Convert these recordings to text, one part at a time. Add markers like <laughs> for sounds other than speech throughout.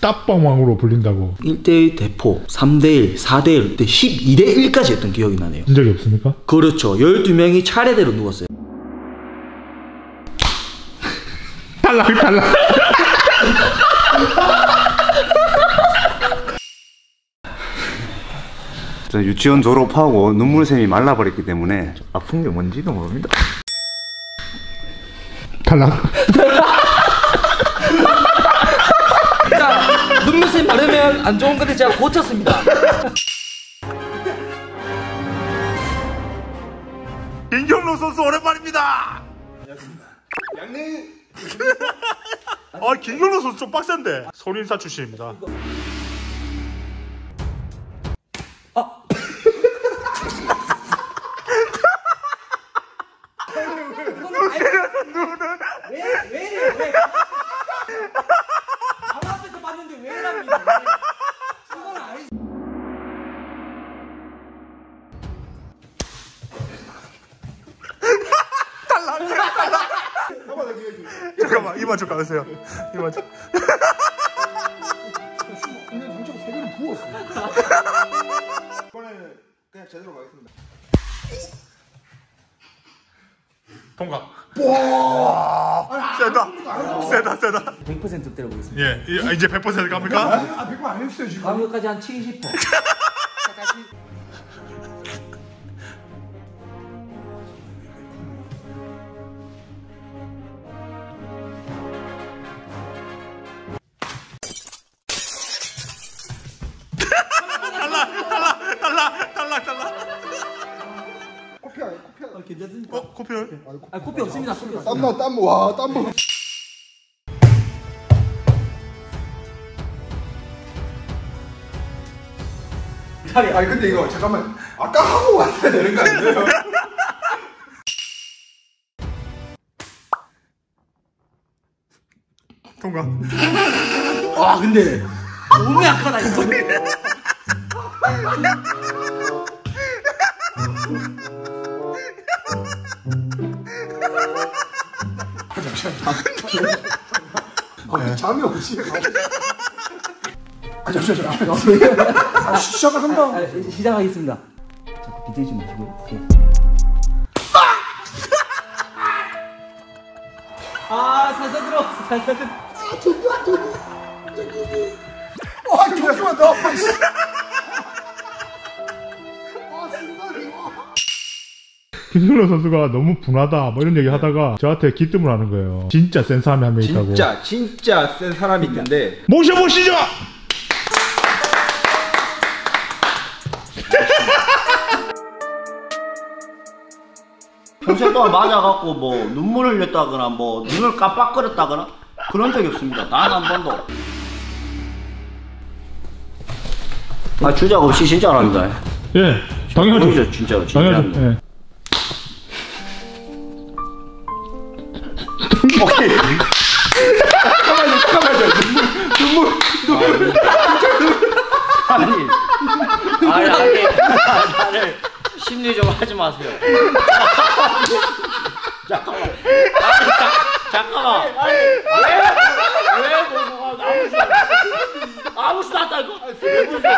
따빵왕으로 불린다고 1대1 대포, 3대1, 4대1, 12대1까지 했던 기억이 나네요. 본 적이 없습니까? 그렇죠. 12명이 차례대로 누웠어요. 탈락 탈락 <laughs> 저 유치원 졸업하고 눈물샘이 말라버렸기 때문에 아픈 게 뭔지도 모릅니다. 탈락 안 좋은 건데 제가 고쳤습니다. 김경로 선수 오랜만입니다. 양님. 아 김경로 선수 좀 빡센데 소린사 출신입니다. 잠깐만 이만 좀 가세요. 이만 좀. 이번에는 그냥 제대로 가겠습니다. 통과. 와. 세다. 세다 세다. 100% 때려보겠습니다. 예 이- 이제 100% 갑니까? 아, 100번 안 했어요, 지금. 가격까지 한 70%. <laughs> 괜찮습니까? 어 코피는? 아, 코피 없습니다. 코피 없습니다. 땀나, 땀, 와, 땀. 아니 근데 이거 잠깐만 아까 하고 왔어야 되는 거 아니에요? 통과. 와, 근데 너무 약하다 이거. <laughs> 아, 잠이 오지. 아 잠시만 잠시만. 아, 시- 시작을 한다. 아, 이제 시작하겠습니다. 자, 비대지 마시고. 예. 아, 살살 들어왔어. 살살 들어. 와 잠시만 나 아파. 씨. 아 김승로 선수가 너무 분하다 뭐 이런 얘기 하다가 저한테 기뜸을 하는 거예요 진짜 센 사람이 한 명 있다고 진짜 진짜 센 사람이 있는데 모셔보시죠 평생 동안 맞아갖고 뭐 눈물 흘렸다거나 뭐 눈을 깜빡거렸다거나 그런 적이 없습니다. 단 한 번도. 아 주작 없이 진짜 안 합니다. 예 당연하죠 보이죠 진짜로 진짜. 당연하죠 예. 아니 아니 아니 나를 심리 좀 하지 마세요. 잠깐만. 아니, 자, 잠깐만. 왜왜 뭐, 아무 수도 아무 수도 안 따고 왜 보세요?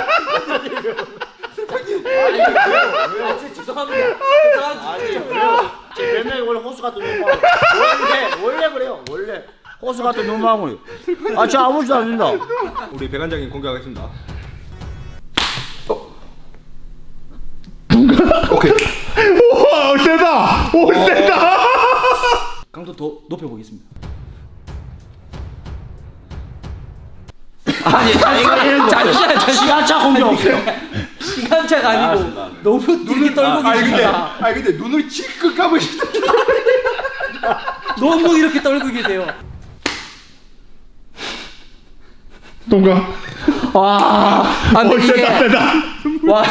아, 진짜 죄송합니다. 죄송합니다. 아니 왜요? 제 별명이 원래 호수 같은 눈망울. 원래 원래 그래요. 원래 호수 같은 눈망울. 아저 아무 짓도 안 된다. 우리 배 관장님 공개하겠습니다. 우와 세다 오 세다 강도 더 높여 보겠습니다. 아니 이거 잠시만 시간차 없어요. 시간차가 아니고 알았습니다. 너무 길게 떨고 아니 계십니다. 아니 근데 눈을 찔끔 감으시다. 너무 이렇게 떨고 계세요. 동가 와, 아니 오 이게 세다 세다 와,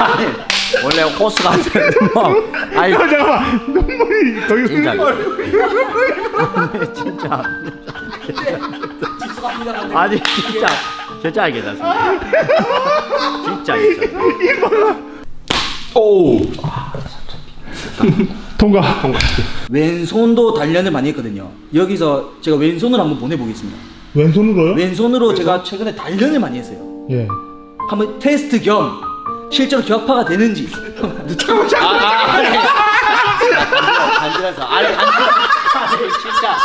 아니 원래 호수 같은 눈망울. 아니 아, 잠깐만 눈물이 거의 진짜. 진짜. 아니 진짜 진짜 알겠습니다. 진짜 진짜. 통과 통과 왼손도 단련을 많이 했거든요. 여기서 제가 왼손을 한번 보내보겠습니다. 왼손으로요? 왼손으로 제가 최근에 단련을 많이 했어요. 예. 한번 테스트 겸 실제로 격파가 되는지. 아, 아, 아니. 간지러서. 아니, 간지러. 아니, 진짜.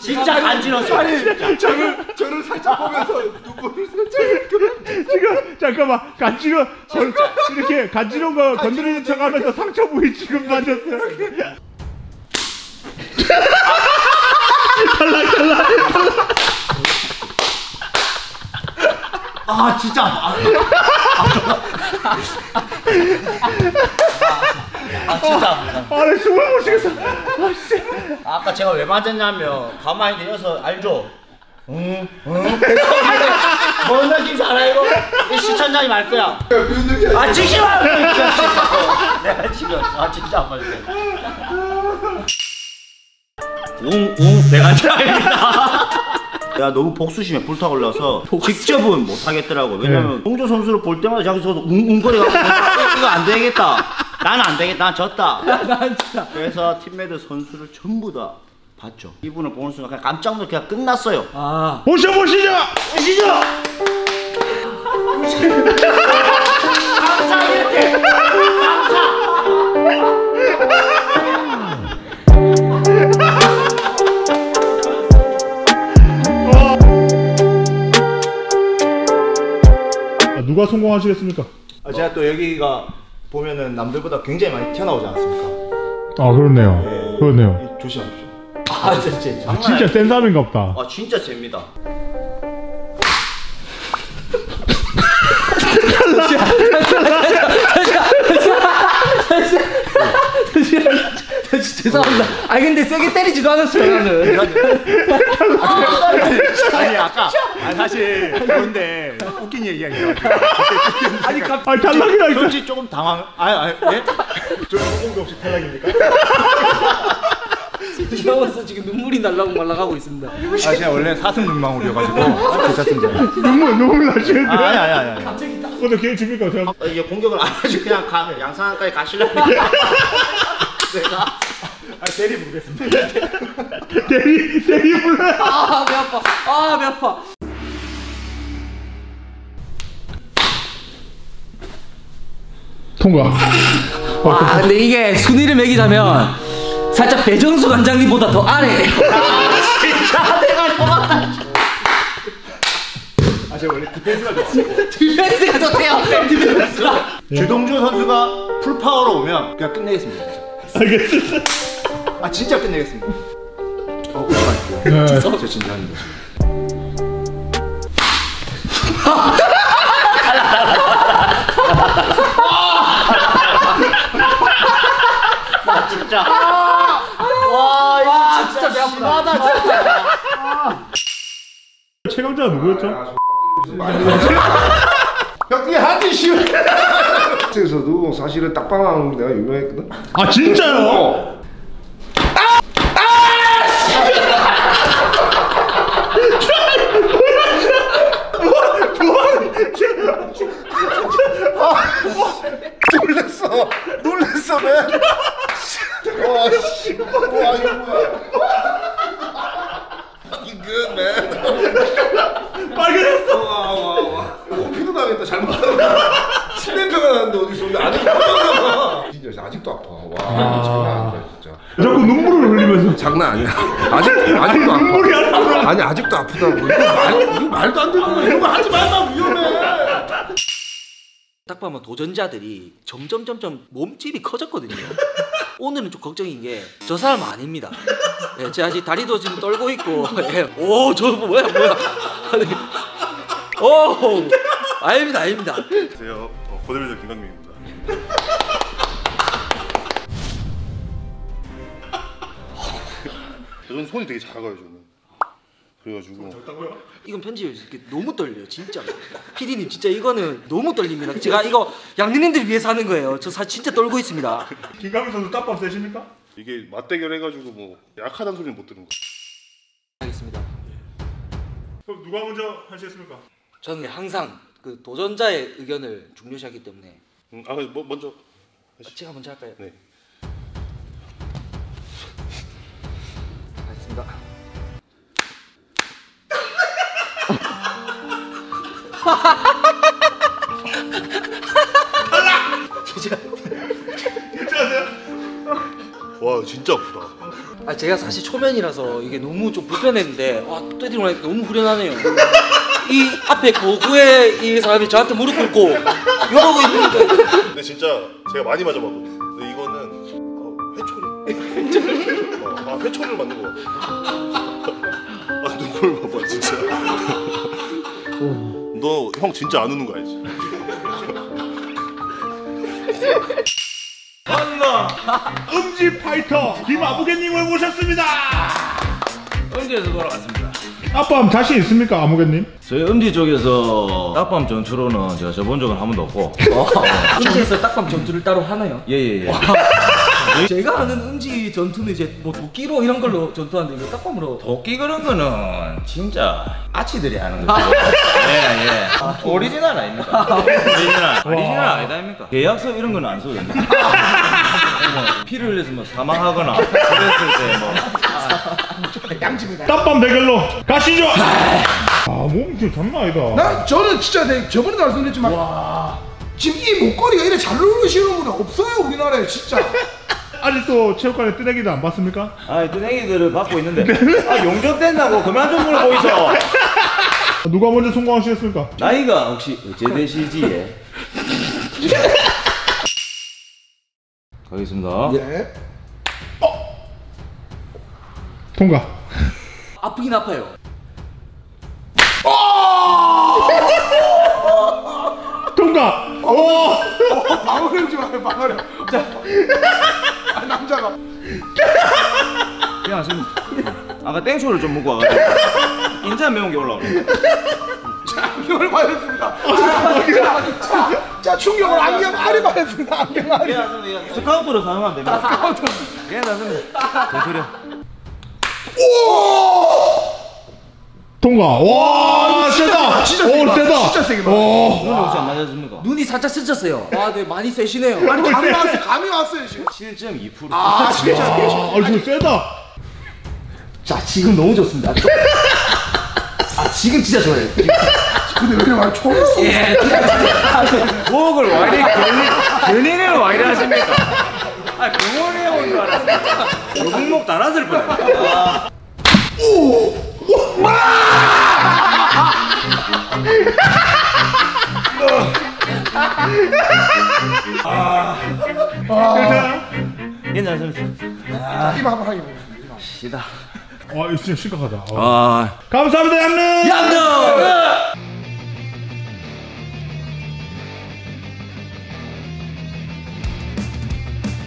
진짜 간지러서. 아니 저를 저를 살짝 보면서 눈물을 살짝 지금 잠깐만 간지러 건- 이렇게 간지러운 거 건드리는 척하면서 상처 부위 지금 만졌어요. 아, 진짜. 아, 아, 진짜. 아나 숨을 못 쉬겠어. 아까 제가 왜 맞았냐면 가만히 내려서 알죠? 응, 응. 뭔 느낌인지 알아요? 이 시청자님 알 거야. 아, 진짜, 진짜. 내가 지금, 아, 진짜 안 맞을게. 웅, 웅, 배관장입니다. 내가 너무 복수심에 불타올라서 직접은 못 하겠더라고. 왜냐면 홍조 선수를 볼 때마다 자기 저도 웅웅거려가지고 이거 안 되겠다. 나는 안 되겠다. 난 졌다. <laughs> 그래서 팀메드 선수를 전부 다 봤죠. 이분을 보는 순간 그냥 깜짝 놀라 그냥 끝났어요. 아, 보셔 보시죠. 보시죠. <laughs> 감사 이렇게 감사. 누가 성공하시겠습니까? 아, 제가 또 여기가 보면은 남들보다 굉장히 많이 튀어나오지 않습니까? 아 그렇네요. 그렇네요. 이- 조심하십시오. 아 진짜. 아, 진짜 센 사람인가 보다. 아 진짜 셉니다. 죄송합니다. 아니 근데 세게 때리지도 않았어요. 나는. 아니 아까 아, 사실 그런데 얘기가 있어가지고 <laughs> 아니 갑아 탈락이라니까. 솔직히 조금 당황 아니 아니 예? 저 성공도 없이 탈락입니까? <laughs> 귀여워서 지금 눈물이 날라고 말라가고 있습니다. 아 제가 원래 사슴 눈망울이어가지고 괜찮습니다. 눈물 눈물 나시는데. 아, 아니 아니 아니 아니 근데 기회 줍니까? 제가 어, 이게 공격을 안 하지 그냥 가, 양산까지 가시려고. <laughs> 내가 아 대리 보겠습니다. 대리 대리 불러요. 아, 배 아파. 아, 배 아파. 통과. 와, 근데 이게 순위를 매기자면 살짝 배정수 관장님보다 더 아래. <laughs> 진짜 내가 좋았다. 아 제가 원래 디펜스가 좋아. 디펜스가 좋대요. 디펜스가. 주동주 선수가 풀 파워로 오면 그냥 끝내겠습니다. 알겠습니다. 아 진짜 끝내겠습니다. 어 웃지 마십시오. 네. 진짜 진지합니다. 진짜. 와, 와 진짜 배 아프다. 진짜. 최강자가 누구였죠? 형이 하기 쉬워 에서도 사실은 딱방하는 데가 유명했거든 아 진짜요? 놀랬어 놀랬어 맨와씨 와 이거 뭐야 이거 맨 빨개졌어. 코피도 나겠다 잘못하면 침냄새가 나는데 어디서 근데 아직도 아파 진짜 아직도 아파 와 장난 아니다 진짜 자꾸 눈물을 흘리면서 장난 아니야 아직 아직도 눈물이 안 아파. 아니 아직도 아프다고 이거 말 이거 말도 안 되는 거야 이런 거 하지 말라 위험해 딱 보면 도전자들이 점점 점점 몸집이 커졌거든요. 오늘은 좀 걱정인 게 저 사람 아닙니다. 예, 제가 아직 다리도 지금 떨고 있고, 예. 오, 저 뭐야 뭐야. 아니, 오, 아닙니다 아닙니다. 안녕하세요. 어, 보디빌더 김강민입니다. 저는 손이 되게 작아요, 저는. 그래가지고 이건 편집이 너무 떨려요 진짜. PD님 진짜 이거는 너무 떨립니다. 제가 이거 양님들 위해서 하는 거예요. 저사 진짜 떨고 있습니다. 김강민 선수 딱밤 세십니까? 이게 맞대결 해가지고 뭐 약하다는 소리는 못 들은 거. 하겠습니다. 그럼 누가 먼저 하시겠습니까? 저는 항상 그 도전자의 의견을 중요시하기 때문에 음, 아, 뭐 먼저 제가 먼저 할까요? 네. 와 진짜 아프다. 아 제가 사실 초면이라서 이게 너무 좀 불편했는데 와 때리고 나니까 너무 후련하네요. 이 앞에 고구의 이 사람이 저한테 무릎 꿇고 이러고 있는데 근데 진짜 제가 많이 맞아봤거든요. 근데 이거는 어, 회초리. 어, 아 회초리를 맞는 거 같아. 아 눈물 봐봐 진짜. 너형 진짜 안 우는 거 알지? <laughs> 음지 파이터 김아무개님을 모셨습니다. 음지에서 돌아왔습니다. 아빠함 자신 있습니까 아무개님? 저희 음지 쪽에서 딱밤 전투로는 제가 접은 적은 한 번도 없고 <laughs> 음지에서 딱밤 전투를 따로 하나요? 예예예 <laughs> 제가 아는 음지 전투는 이제 뭐 도끼로 이런 걸로 전투하는데 이거 딱밤으로 도끼 그런 거는 진짜 양아치들이 하는 거죠 예 예 오리지널 아닙니까? 오리지널 <laughs> 오리지널 아니다 아닙니까? 계약서 이런 거는 안 써도 됩니다 <laughs> 뭐 피를 흘려서 뭐 사망하거나 그랬을 때뭐 딱밤 대결로 가시죠. 아몸 진짜 장난 아니다. 나 저는 진짜 내 저번에도 말씀드렸지만 지금 이 목걸이가 이래 잘 누르시는 분은 없어요 우리나라에 진짜. 아직도 체육관에 뜨내기도 안 봤습니까? 아, 뜨내기들을 받고 있는데 아 용접된다고 그만 좀 물어보이소 누가 먼저 성공하시겠습니까? 나이가 혹시 어째 되시지에? 가겠습니다. 예. 통과. 아프긴 아파요. 통과. 오. 방어를 좀 하네 방어를. 자. 아, 남자가. 그냥 지금 아까 땡초를 좀 먹고 와가지고 인자 매운 게 올라오네. 안경을 받았습니다. 자, 자, 자, 충격을 안경 아래 받았습니다. 안경 아래. 스카우트로 사용하면 됩니다. 괜찮습니다. 전투력. 통과. 와 세다. 진짜 오 세다. 세다. 진짜 세게 맞아. 오. 눈 혹시 안 맞았습니까? 눈이 살짝 스쳤어요. 아, 네 많이 세시네요. 아니 감이 왔어요. 감이 왔어요 지금. 7.2%. 아 진짜. 아, 이거 세다. 자, 지금 너무 좋습니다. 아, 지금 진짜 좋아요. 근데 왜 이렇게 많이 처음 예, 부엌을 와 이리 견인, 견인을 와 이리 하십니까? 아, 병원에 온줄 알았어. 요 목목 다 났을 뻔 했네. 괜찮습니다. 입 한번 하게 보겠습니다. 시다. 와 이거 진짜 심각하다. 어. 아. 감사합니다 양릉. 양념!